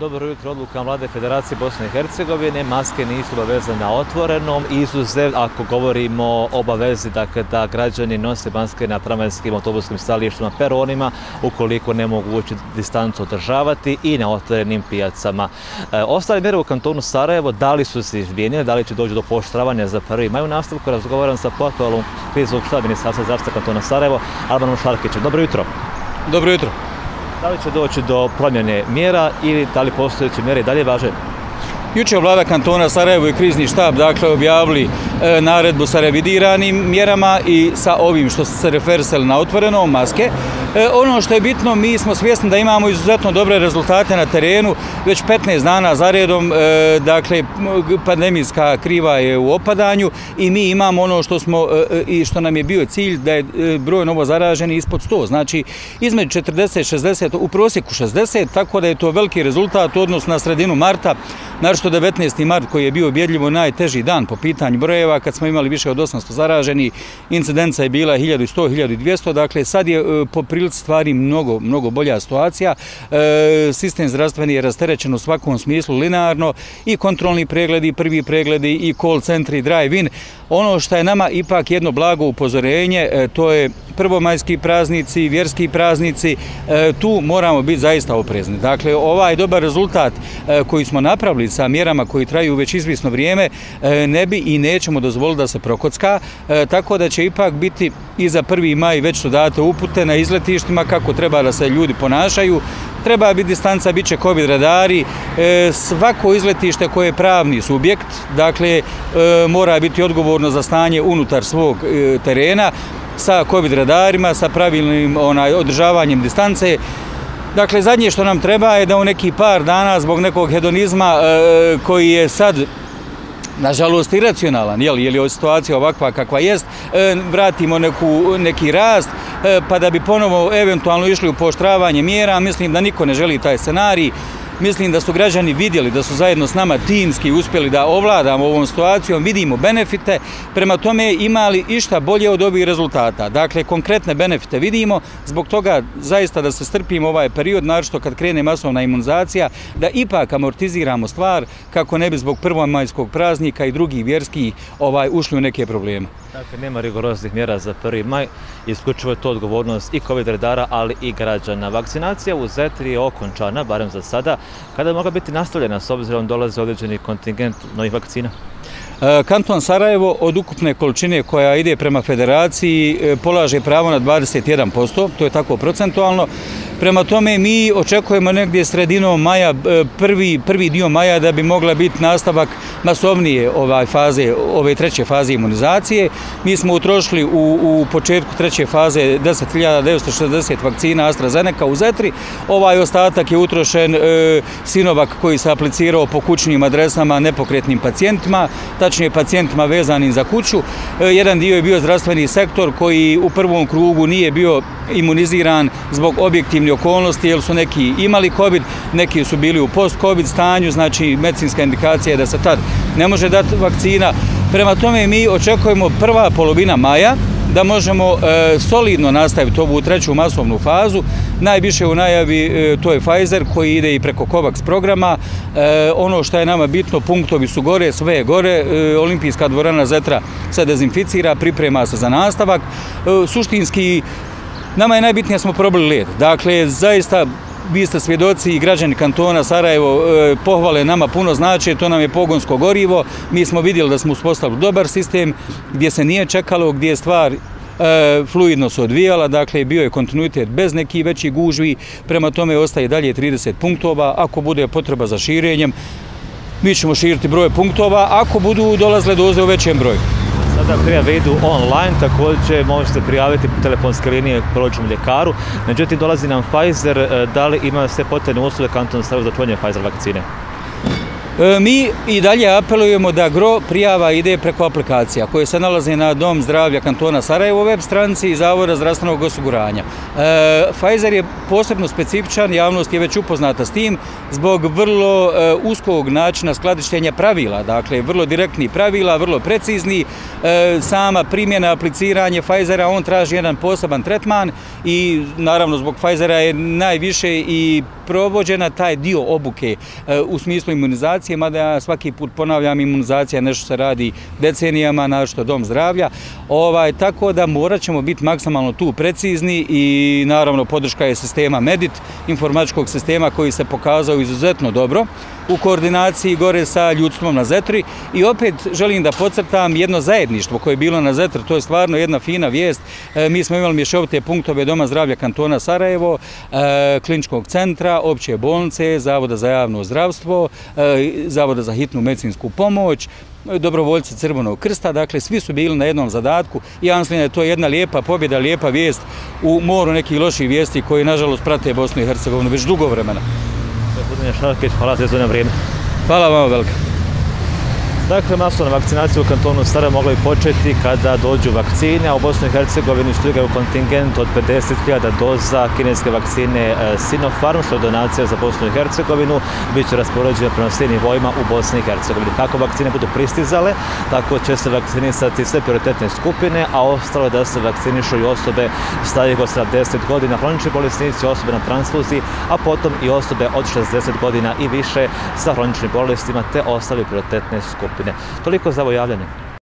Dobro jutro, odluka vlade federacije Bosne i Hercegovine. Maske nisu obavezane na otvorenom. Izuzev, ako govorimo o obavezi dakle, da građani nose maske na tramvajskim autobuskim stalištima peronima, ukoliko ne mogu ući distancu održavati i na otvorenim pijacama. E, ostale mjere u kantonu Sarajevo, da li su se izmijenile, da li će doći do poštravanja za prvi maj u nastavku, razgovaram sa portalom krizovog štaba ministarstva zdravstva kantona Sarajevo, Albanom Šarkićem. Dobro jutro. Dobro jutro. Da li će doći do promjene mjera ili da li postojeće mjere dalje važe? Juče vlada kantona Sarajevo i krizni štab dakle objavili E, naredbu sa revidiranim mjerama i sa ovim što se referisali na otvoreno maske. E, ono što je bitno, mi smo svjesni da imamo izuzetno dobre rezultate na terenu, već 15 dana za redom, e, dakle, pandemijska kriva je u opadanju i mi imamo ono što smo i što nam je bio cilj da je broj novo zaraženi ispod 100, znači između 40-60, u prosjeku 60, tako da je to veliki rezultat odnos na sredinu marta, našto 19. mart koji je bio objedljivo najteži dan po pitanju brojeva, kad smo imali više od 800 zaraženi, incidenca je bila 1100-1200, dakle sad je e, po prilici stvari mnogo, mnogo bolja situacija. E, sistem zdravstveni je rasterećen u svakom smislu linearno i kontrolni pregledi, prvi pregledi i call centri, drive-in. Ono što je nama ipak jedno blago upozorenje, e, to je prvomajski praznici, vjerski praznici, e, tu moramo biti zaista oprezni. Dakle, ovaj dobar rezultat e, koji smo napravili sa mjerama koji traju već izvisno vrijeme, e, ne bi i nećemo dozvoliti da se prokocka, tako da će ipak biti i za 1. maj već su date upute na izletištima kako treba da se ljudi ponašaju, treba biti distanca, bit će COVID radari, svako izletište koje je pravni subjekt, dakle, mora biti odgovorno za stanje unutar svog terena, sa COVID radarima, sa pravilnim onaj, održavanjem distance. Dakle, zadnje što nam treba je da u neki par dana zbog nekog hedonizma e, koji je sad nažalost iracionalan, jel, je li situacija ovakva kakva jest, e, vratimo neku, neki rast, e, pa da bi ponovo eventualno išli u poštravanje mjera, mislim da niko ne želi taj scenarij, Mislim da su građani vidjeli da su zajedno s nama timski uspjeli da ovladamo ovom situacijom, vidimo benefite, prema tome imali išta bolje od ovih rezultata. Dakle, konkretne benefite vidimo, zbog toga zaista da se strpimo ovaj period, naročito kad krene masovna imunizacija, da ipak amortiziramo stvar kako ne bi zbog prvomajskog praznika i drugih vjerskih ovaj, ušli u neke probleme. Dakle, nema rigoroznih mjera za 1. maj, isključivo je to odgovornost i COVID redara, ali i građana. Vakcinacija u Zetri je okončana, barem za sada. Kada je mogla biti nastavljena s obzirom dolaze određeni kontingent novih vakcina? E, Kanton Sarajevo od ukupne količine koja ide prema federaciji e, polaže pravo na 21%, to je tako procentualno. Prema tome mi očekujemo negdje sredinom maja, e, prvi, prvi dio maja da bi mogla biti nastavak masovnije ovaj faze, ove treće faze imunizacije. Mi smo utrošili u, u početku treće faze 10.960 vakcina AstraZeneca u Zetri. Ovaj ostatak je utrošen e, Sinovac koji se aplicirao po kućnim adresama nepokretnim pacijentima, tačnije pacijentima vezanim za kuću. E, jedan dio je bio zdravstveni sektor koji u prvom krugu nije bio imuniziran zbog objektivnih okolnosti, jer su neki imali COVID, neki su bili u post-COVID stanju, znači medicinska indikacija je da se tad ne može dati vakcina. Prema tome mi očekujemo prva polovina maja da možemo e, solidno nastaviti ovu treću masovnu fazu. Najviše u najavi e, to je Pfizer koji ide i preko COVAX programa. E, ono što je nama bitno, punktovi su gore, sve je gore. E, olimpijska dvorana Zetra se dezinficira, priprema se za nastavak. E, suštinski Nama je najbitnije smo probili led. Dakle, zaista vi ste svjedoci i građani kantona Sarajevo e, pohvale nama puno znači, to nam je pogonsko gorivo. Mi smo vidjeli da smo uspostavili dobar sistem gdje se nije čekalo, gdje je stvar e, fluidno se odvijala, dakle bio je kontinuitet bez nekih većih gužvi, prema tome ostaje dalje 30 punktova, ako bude potreba za širenjem, mi ćemo širiti broje punktova, ako budu dolazile doze u većem broju. Sada prijave idu online, također možete prijaviti telefonske linije prođom ljekaru. Međutim, dolazi nam Pfizer, e, da li ima sve potrebne usluge kanton stavu za čuvanje Pfizer vakcine? E, mi i dalje apelujemo da gro prijava ide preko aplikacija koje se nalaze na Dom zdravlja kantona Sarajevo web stranici i Zavoda zdravstvenog osiguranja. E, Pfizer je posebno specifičan, javnost je već upoznata s tim, zbog vrlo e, uskog načina skladištenja pravila, dakle vrlo direktni pravila, vrlo precizni, e, sama primjena apliciranje Pfizera, on traži jedan poseban tretman i naravno zbog Pfizera je najviše i provođena taj dio obuke e, u smislu imunizacije imunizacije, mada ja svaki put ponavljam imunizacija, nešto se radi decenijama, našto dom zdravlja, ovaj, tako da morat ćemo biti maksimalno tu precizni i naravno podrška je sistema Medit, informatičkog sistema koji se pokazao izuzetno dobro u koordinaciji gore sa ljudstvom na Zetri i opet želim da podcrtam jedno zajedništvo koje je bilo na Zetri, to je stvarno jedna fina vijest. E, mi smo imali mješovite punktove Doma zdravlja kantona Sarajevo, e, kliničkog centra, opće bolnice, Zavoda za javno zdravstvo, e, Zavoda za hitnu medicinsku pomoć, dobrovoljci Crvenog krsta, dakle svi su bili na jednom zadatku i ja mislim da je to jedna lijepa pobjeda, lijepa vijest u moru nekih loših vijesti koji nažalost prate Bosnu i Hercegovinu već dugo vremena. Gospodine Šarkić, hvala za izvodno vrijeme. Hvala vam velika. Dakle, masovna vakcinacija u kantonu Stara mogla bi početi kada dođu vakcine, a u Bosni i Hercegovini stigaju kontingent od 50.000 doza kineske vakcine e, Sinopharm, što je donacija za Bosnu i Hercegovinu, bit će raspoređena prema svim nivoima u Bosni i Hercegovini. Kako vakcine budu pristizale, tako će se vakcinisati sve prioritetne skupine, a ostalo je da se vakcinišu i osobe starijih od 70 godina, hronični bolesnici, osobe na transfuziji, a potom i osobe od 60 godina i više sa hroničnim bolestima te ostali prioritetne skupine skupine. Toliko za ovo javljanje.